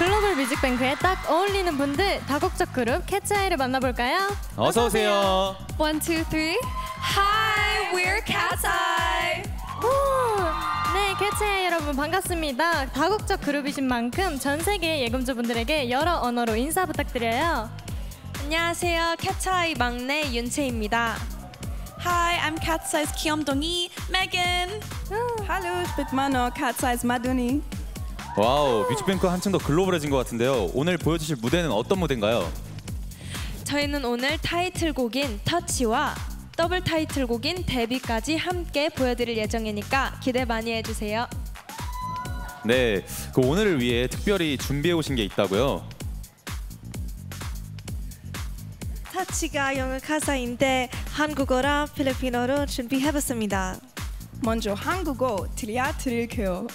뮤직뱅크에 딱 어울리는 분들 다국적 그룹 캐츠아이를 만나볼까요? 어서 오세요. One, two, three. Hi, we're Cat's Eye. 오, 네, 캐츠아이 여러분 반갑습니다. 다국적 그룹이신 만큼 전 세계 예금주분들에게 여러 언어로 인사 부탁드려요. 안녕하세요, Cat's Eye 막내 윤채입니다. Hi, I'm Cat Size Kiomdongi, Megan. Hallo, ich bin Manon, KATSEYE 맏언니. Wow, 뮤직뱅크 한층 더 글로벌해진 것 같은데요. 오늘 보여주실 무대는 어떤 무대인가요? 저희는 오늘 타이틀곡인 Touch와 더블 타이틀곡인 Debut까지 함께 보여드릴 예정이니까 기대 많이 해주세요. 네, 그 오늘을 위해 특별히 준비해 오신 게 있다고요. Touch가 영어 가사인데 한국어랑 필리핀어로 준비해봤습니다. 먼저 한국어 들려 드릴게요.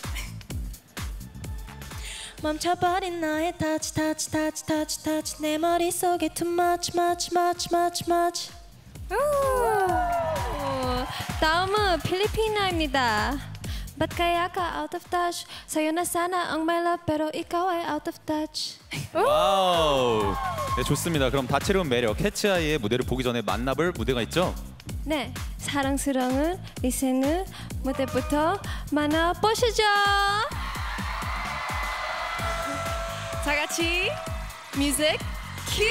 멈춰버린 너의 touch, touch, touch, touch, touch 내 머릿속에 too much, much, much, much, much 다음은 필리피나입니다 Ba't kaya ka out of touch? Sa'yo na sana ang my love pero ikaw ay out of touch 와우, 네 좋습니다. 그럼 다채로운 매력 캐치아이의 무대를 보기 전에 만나볼 무대가 있죠? 네, 사랑스러운 리센을 무대부터 만나보시죠 다 같이 뮤직 큐!